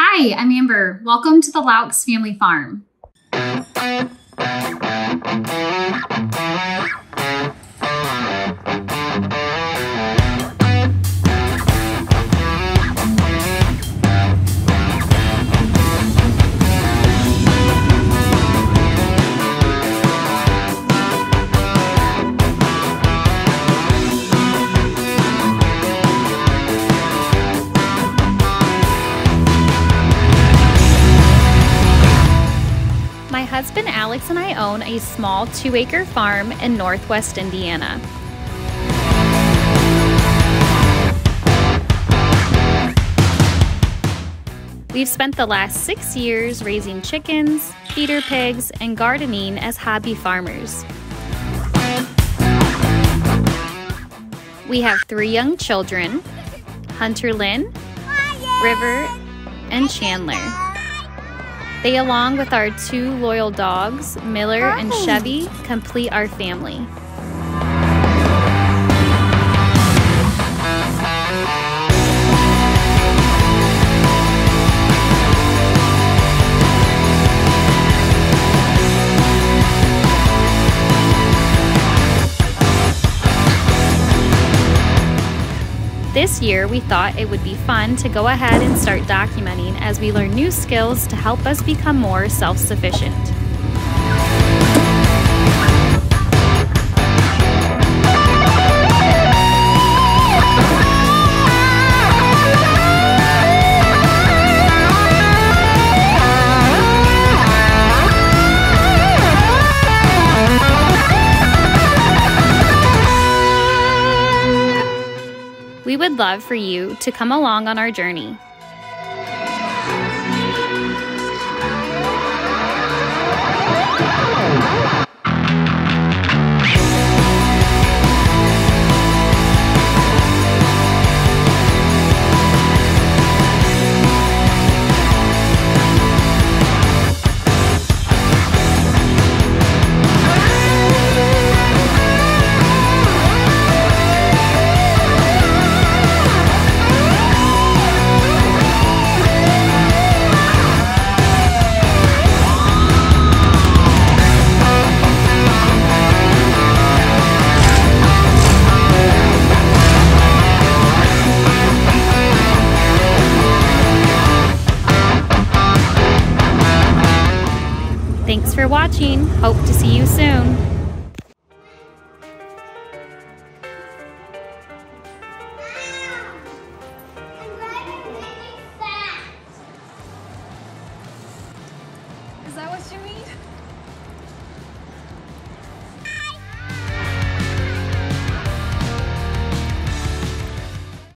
Hi, I'm Amber. Welcome to the Laux Family Farm. Husband Alex and I own a small two acre farm in northwest Indiana. We've spent the last six years raising chickens, feeder pigs, and gardening as hobby farmers. We have three young children Hunter Lynn, River, and Chandler. They, along with our two loyal dogs, Miller and Chevy, complete our family. This year, we thought it would be fun to go ahead and start documenting as we learn new skills to help us become more self sufficient. Would love for you to come along on our journey. Thanks for watching. Hope to see you soon. Is that what you mean?